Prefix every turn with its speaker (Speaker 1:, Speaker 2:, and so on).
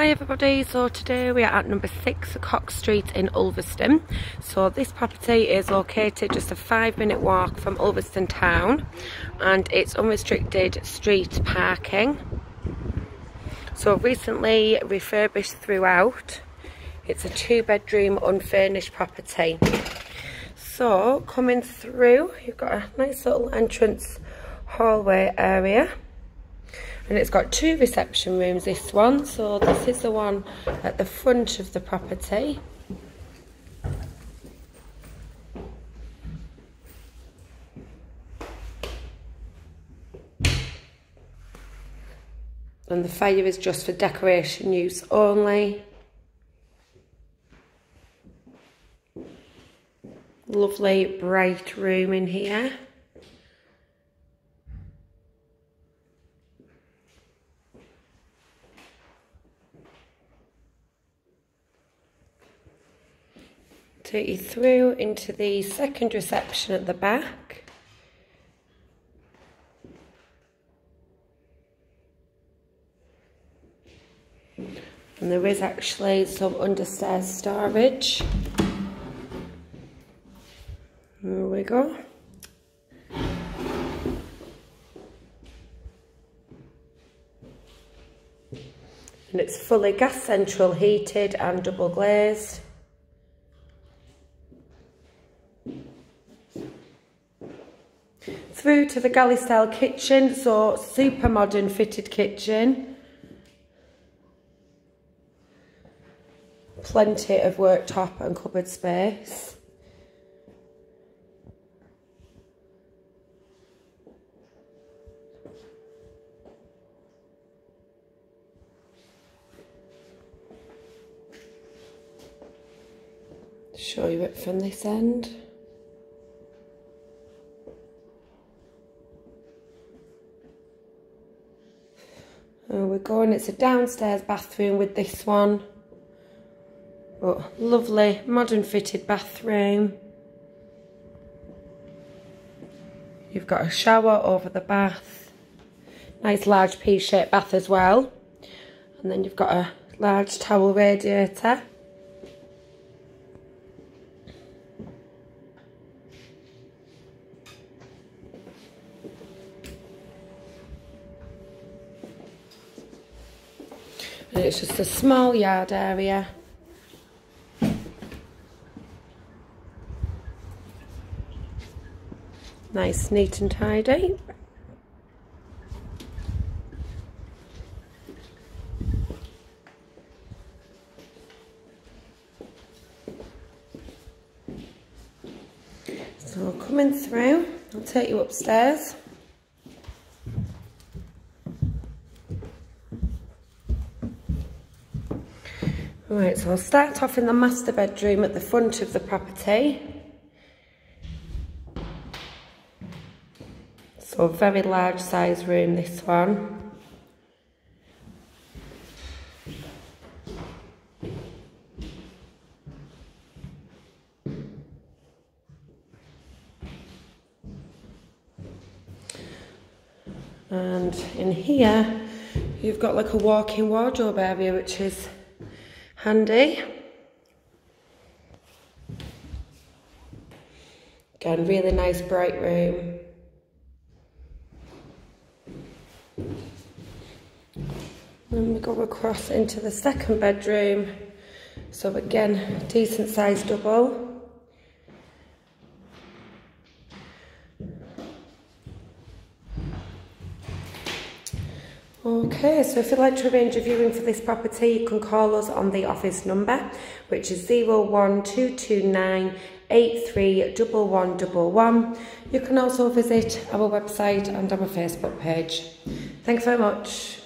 Speaker 1: Hi everybody, so today we are at number 6 Cox Street in Ulverston. So this property is located just a 5 minute walk from Ulverston town and it's unrestricted street parking. So recently refurbished throughout. It's a 2 bedroom unfurnished property. So coming through, you've got a nice little entrance hallway area and it's got two reception rooms this one. So this is the one at the front of the property. And the fire is just for decoration use only. Lovely bright room in here take you through into the second reception at the back. And there is actually some understairs storage. There we go. And it's fully gas central heated and double glazed. Through to the galley style kitchen, so super modern fitted kitchen. Plenty of worktop and cupboard space. Show you it from this end. There we're going, it's a downstairs bathroom with this one. But lovely, modern fitted bathroom. You've got a shower over the bath. Nice large P-shaped bath as well. And then you've got a large towel radiator. And it's just a small yard area. Nice, neat and tidy. So coming through, I'll take you upstairs. Right, so I'll start off in the master bedroom at the front of the property. So a very large size room, this one. And in here, you've got like a walk-in wardrobe area, which is handy. Again, really nice bright room. Then we go across into the second bedroom. So again, decent sized double. Okay, so if you'd like to arrange a viewing for this property, you can call us on the office number, which is 01229 831111. You can also visit our website and our Facebook page. Thanks very much.